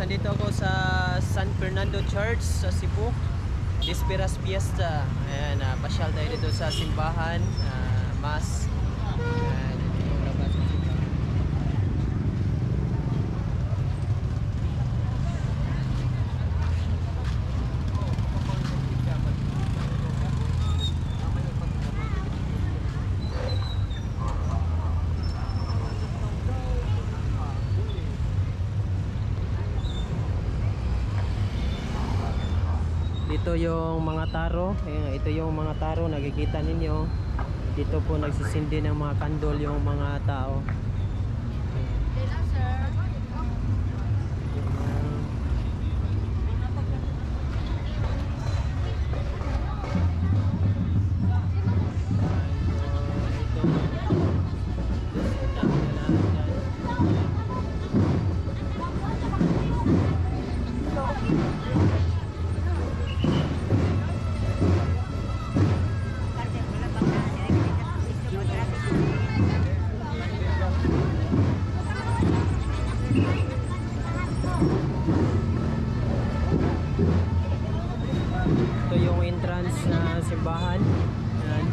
nandito ako sa San Fernando Church sa Cebu. Disperas Fiesta. Ayan, uh, pasyal tayo dito sa simbahan. ah, mas. Ayan, ito yung labas ng simbahan. Dito yung mga taro. Ayan, ito yung mga taro. Nakikita ninyo. Dito po nagsisindi ng mga kandol yung mga tao. Hello, sir. Ito yung entrance na simbahan. Ayan.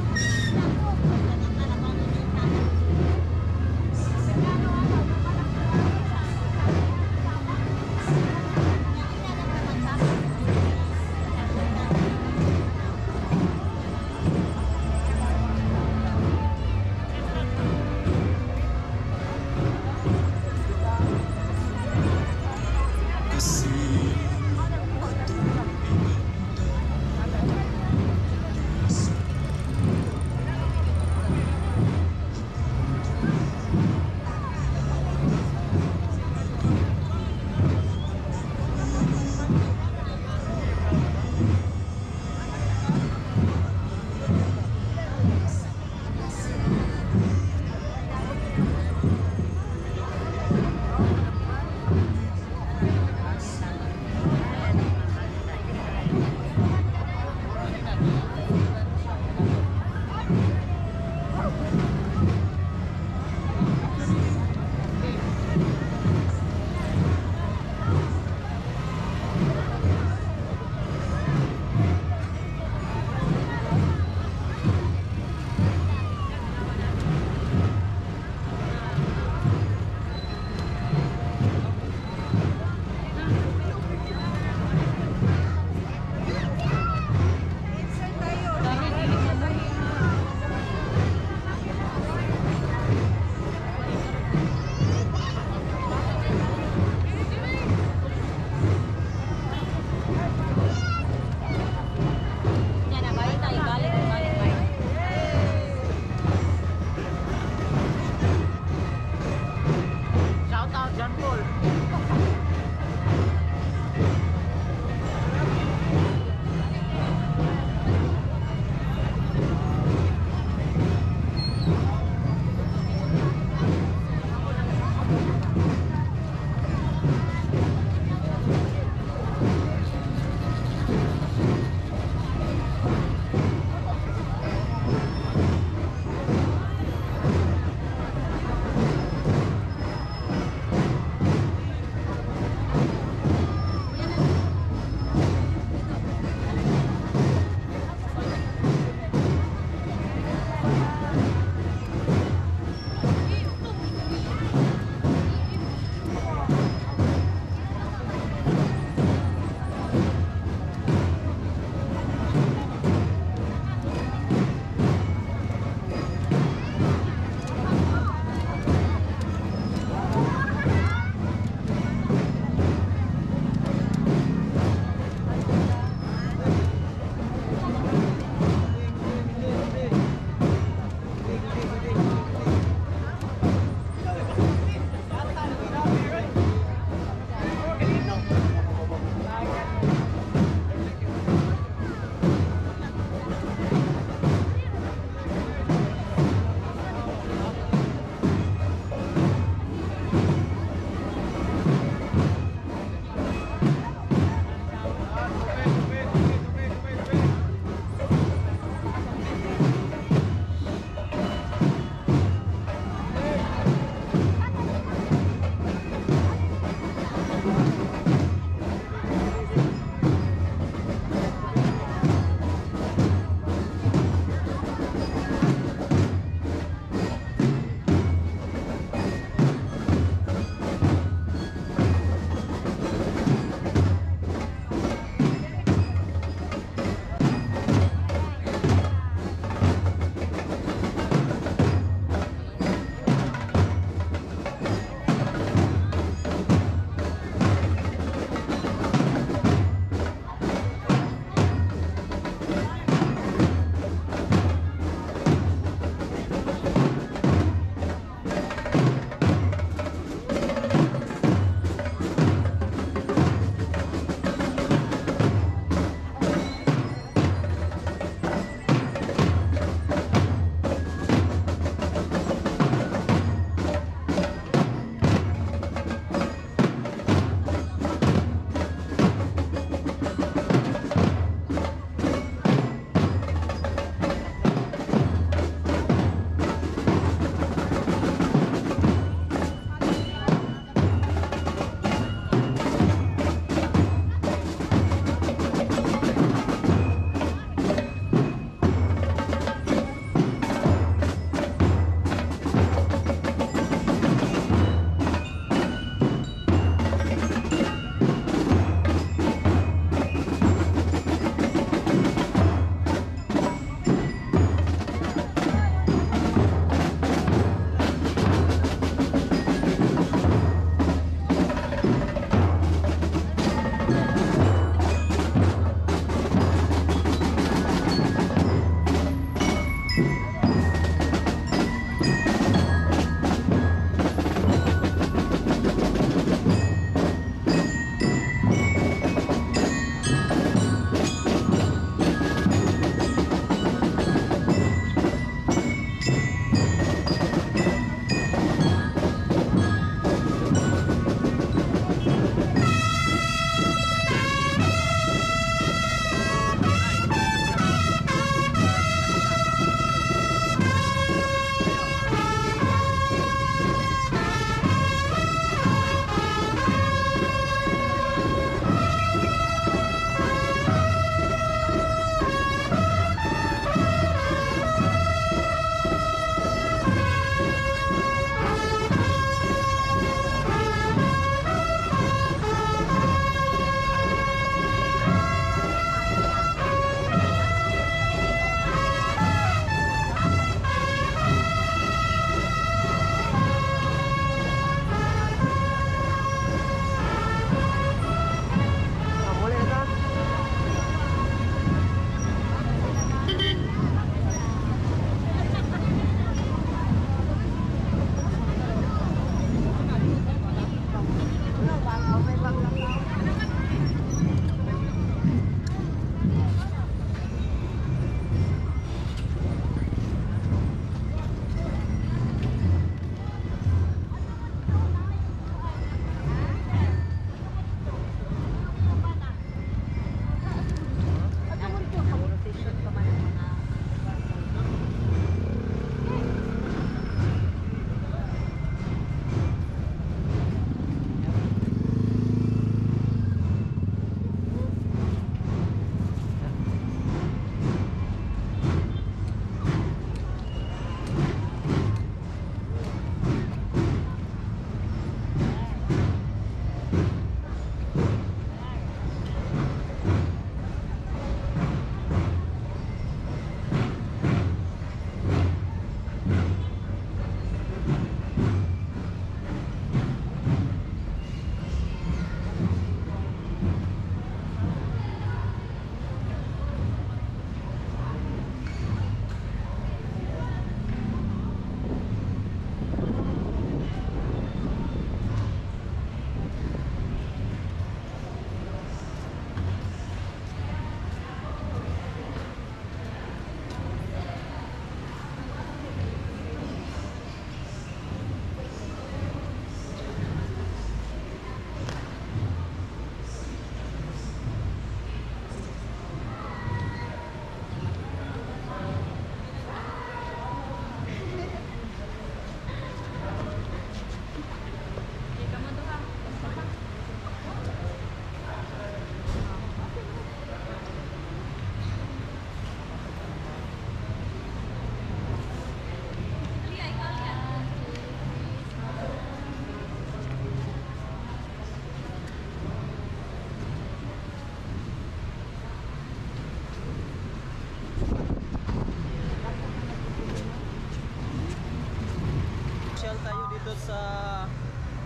Sa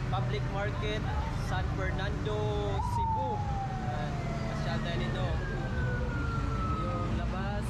public market San Fernando, Cebu. Ayan, pasyal tayo nito. Yung labas.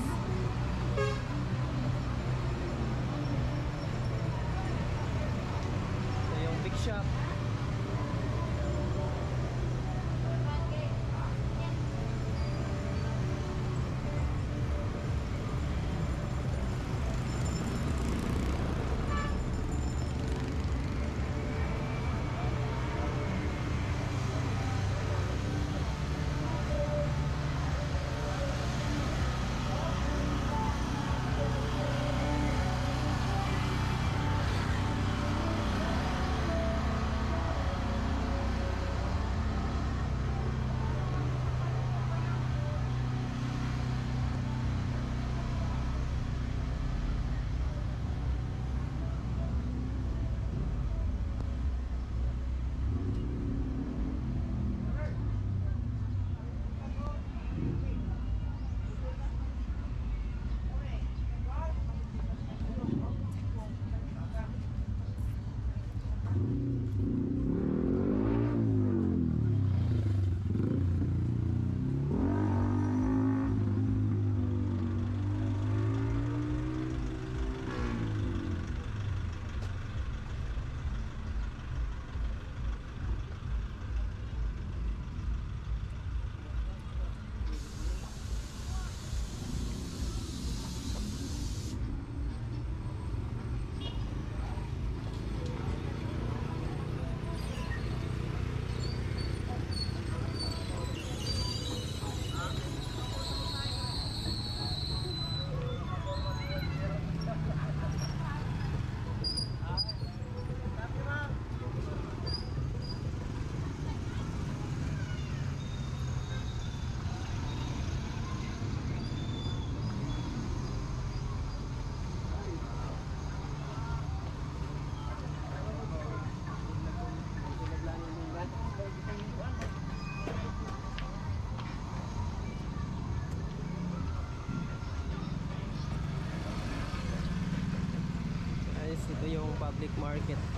Public market.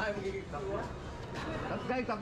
Mahal pergi kita keluar Tak sekali tak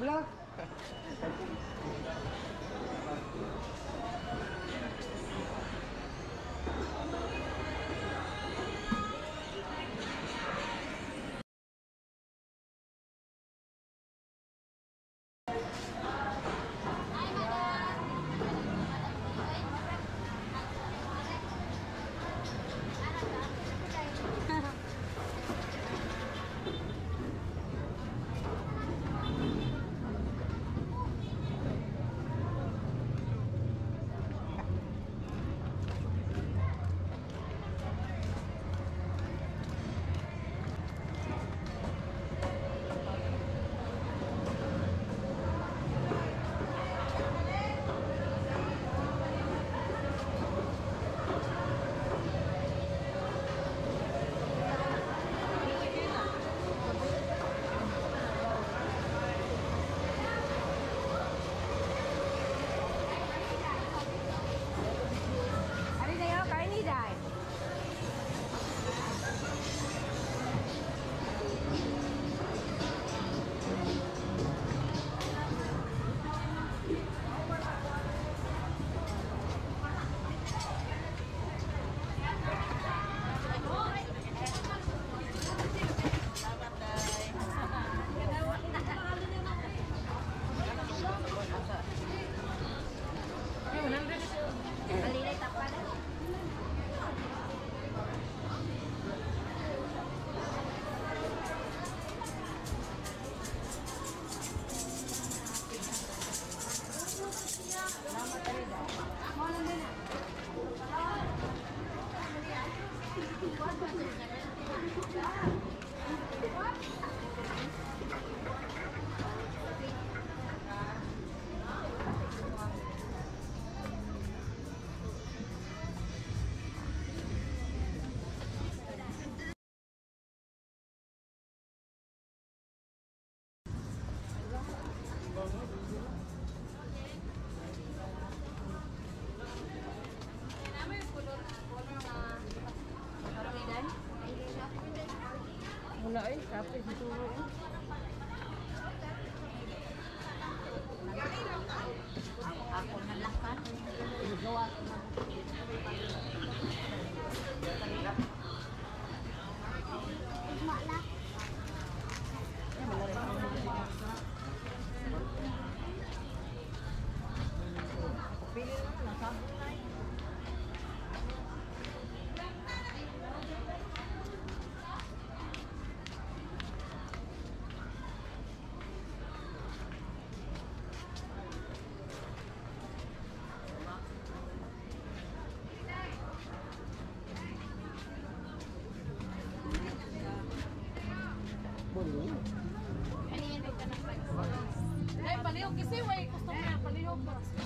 Ay, sapi dito. bomba.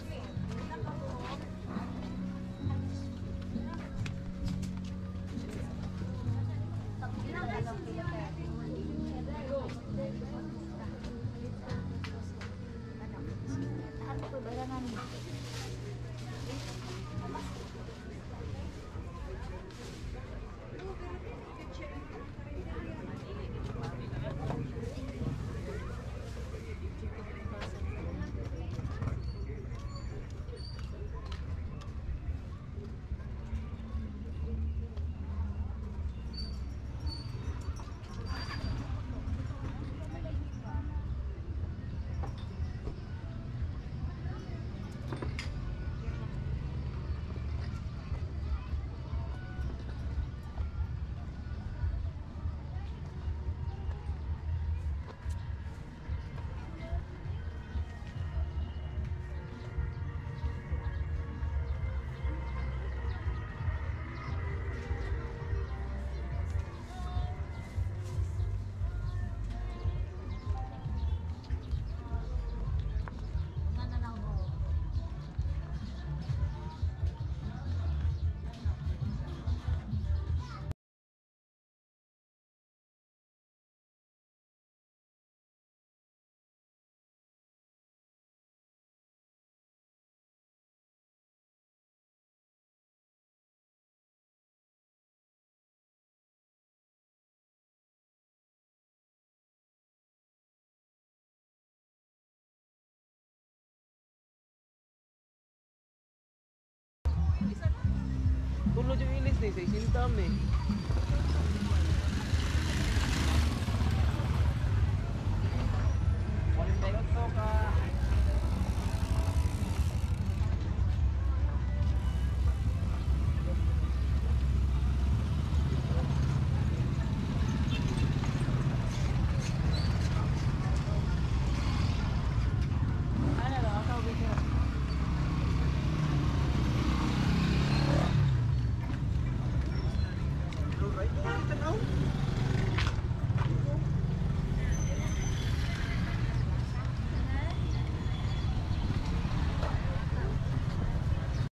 36 mil